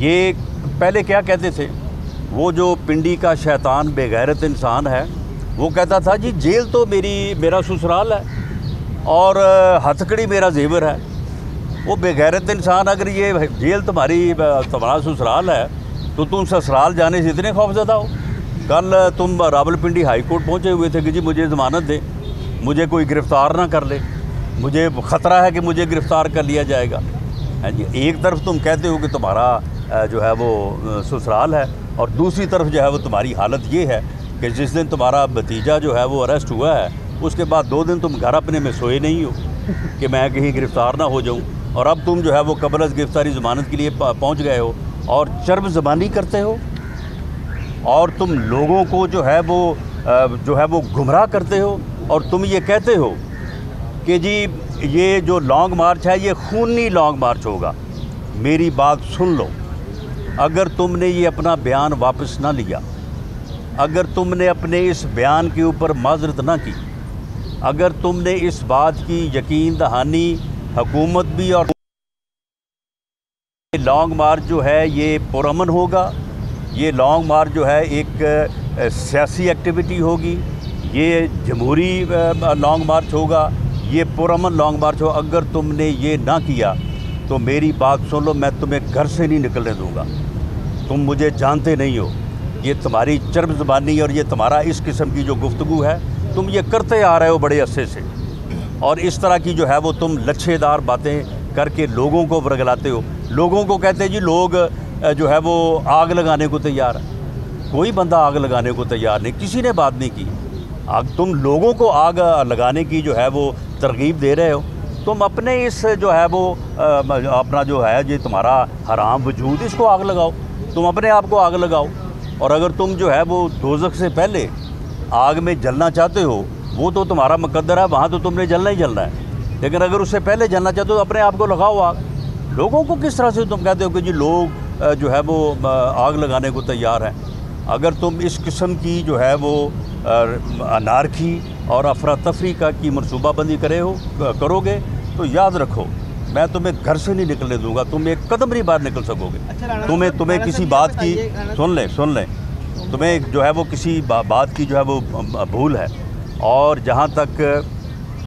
ये पहले क्या कहते थे? वो जो पिंडी का शैतान बेगैरत इंसान है, वो कहता था, जी, जेल तो मेरी, मेरा ससुराल है और हथकड़ी मेरा जेवर है। वो बेगैरत इंसान अगर ये जेल तुम्हारी तुम्हारा ससुराल है तो तुम ससुराल जाने से इतने खौफजदा हो। कल तुम रावलपिंडी हाई कोर्ट पहुँचे हुए थे कि जी, मुझे ज़मानत दे, मुझे कोई गिरफ़्तार ना कर ले, मुझे ख़तरा है कि मुझे गिरफ़्तार कर लिया जाएगा। हैं जी, एक तरफ़ तुम कहते हो कि तुम्हारा जो है वो ससुराल है और दूसरी तरफ़ जो है वो तुम्हारी हालत ये है कि जिस दिन तुम्हारा भतीजा जो है वो अरेस्ट हुआ है, उसके बाद दो दिन तुम घर अपने में सोए नहीं हो कि मैं कहीं गिरफ़्तार ना हो जाऊँ। और अब तुम जो है वो कबल अज़ गिरफ़्तारी ज़मानत के लिए पहुँच गए हो और चर्ब ज़बानी करते हो? और तुम लोगों को जो है वो जो है वो गुमराह करते हो? और तुम ये कहते हो कि जी, ये जो लॉन्ग मार्च है, ये खूनी लॉन्ग मार्च होगा। मेरी बात सुन लो। अगर तुमने ये अपना बयान वापस ना लिया, अगर तुमने अपने इस बयान के ऊपर माजरत ना की, अगर तुमने इस बात की यकीन दहानी, हकूमत भी और लॉन्ग मार्च जो है ये पुरमन होगा, ये लॉन्ग मार्च जो है एक सियासी एक्टिविटी होगी, ये जमहूरी लॉन्ग मार्च होगा, ये पुरमन लॉन्ग मार्च हो, अगर तुमने ये ना किया तो मेरी बात सुन लो, मैं तुम्हें घर से नहीं निकलने दूँगा। तुम मुझे जानते नहीं हो। ये तुम्हारी चर्म ज़बानी और ये तुम्हारा इस किस्म की जो गुफ्तु है, तुम ये करते आ रहे हो बड़े अरसे से। और इस तरह की जो है वो तुम लच्छेदार बातें करके लोगों को वर्गलाते हो। लोगों को कहते हैं जी, लोग जो है वो आग लगाने को तैयार है। कोई बंदा आग लगाने को तैयार नहीं, किसी ने बात नहीं की। आग तुम लोगों को आग लगाने की जो है वो तरगीब दे रहे हो। तुम अपने इस जो है वो अपना जो है ये तुम्हारा हराम वजूद, इसको आग लगाओ। तुम अपने आप को आग लगाओ। और अगर तुम जो है वो दोजख से पहले आग में जलना चाहते हो, वो तो तुम्हारा मुकद्दर है, वहाँ तो तुमने जलना ही जलना है। लेकिन अगर उससे पहले जलना चाहते हो तो अपने आप को लगाओ आग। लोगों को किस तरह से तुम कहते हो कि जी लोग जो है वो आग लगाने को तैयार हैं? अगर तुम इस किस्म की जो है वो अनारखी और अफरा तफरी का की मनसूबाबंदी करे हो करोगे तो याद रखो मैं तुम्हें घर से नहीं निकलने दूँगा तुम एक कदम नहीं बाहर निकल सकोगे। अच्छा, तुम्हें तुम्हें किसी बात की सुन ले सुन ले। तुम्हें जो है वो किसी बा, बात की जो है वो भूल है। और जहाँ तक